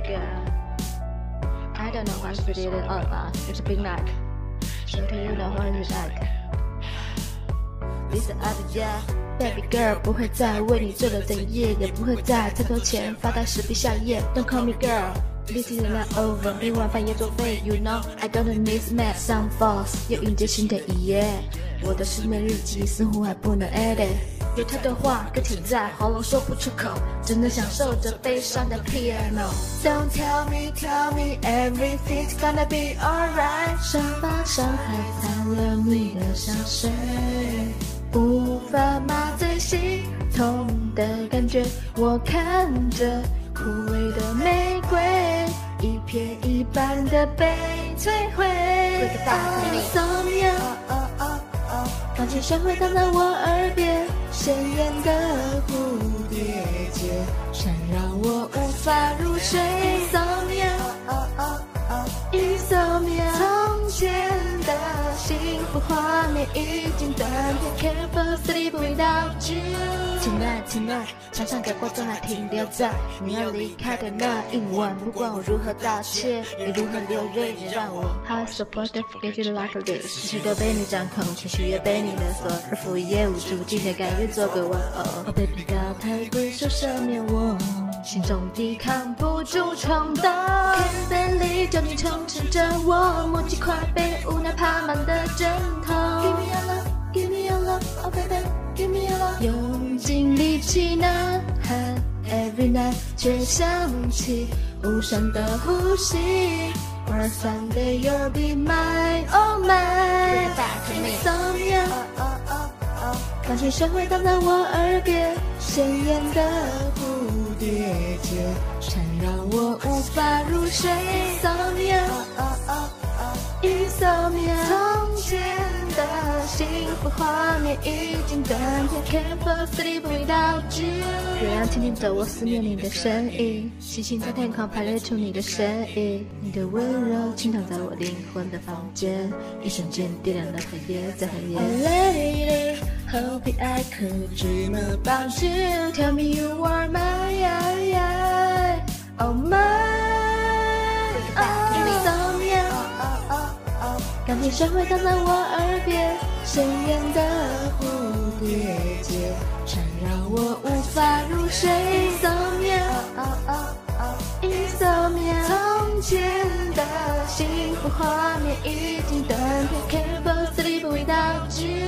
girl. I don't know what's really it all about. It's a big night. So do you know what it's like? This other yeah. Baby girl 不会再为你做了整夜，也不会再太多钱发呆时闭下眼。Don't call me girl. This is not over，每晚饭也作废。You know I don't miss some falls，又迎接新的一夜。我的失眠日记似乎还不能 edit，有太多话搁浅在喉咙说不出口，只能享受着悲伤的 piano。Don't tell me, tell me everything's gonna be alright。伤疤伤害残留你的香水，无法麻醉心痛的感觉。我看着枯萎的玫瑰，一片一半的被摧毁。那。琴声回荡在我耳边，鲜艳的蝴蝶结缠绕我无法入睡。幸福画面已经断片，Can't fall asleep without you。Tonight tonight，想象的光都还停留在你要离开的那一晚，不管我如何道歉，你如何流泪，让我 How to forget you like this？情绪都被你掌控，情绪也被你勒索，日复一夜无助，今天甘愿做个玩偶。Oh baby girl，太贵，手赦免我，心中抵抗不住冲动。Can't believe 叫你充斥着我，默契快被尽力气呐喊，Every night 却想起无声的呼吸。Or someday you'll be mine, oh my. Insomnia，钢琴声回荡在我耳边，鲜艳的蝴蝶结缠绕我无法入睡。Insomnia。幸福画面已经断片，Can't fall asleep without you。月亮轻轻走，我思念你的身影，星星在天空排列出你的身影，你的温柔浸透在我灵魂的房间，一瞬间点亮了黑夜，在黑夜。Oh lady, hoping I could dream about you. Tell me you are my, oh my. 钢琴声回荡在我耳边，鲜艳的蝴蝶结，缠绕我无法入睡。一色面，啊啊啊啊、一色面，从前的幸福画面已经断片。Can't b e l i e v e without you。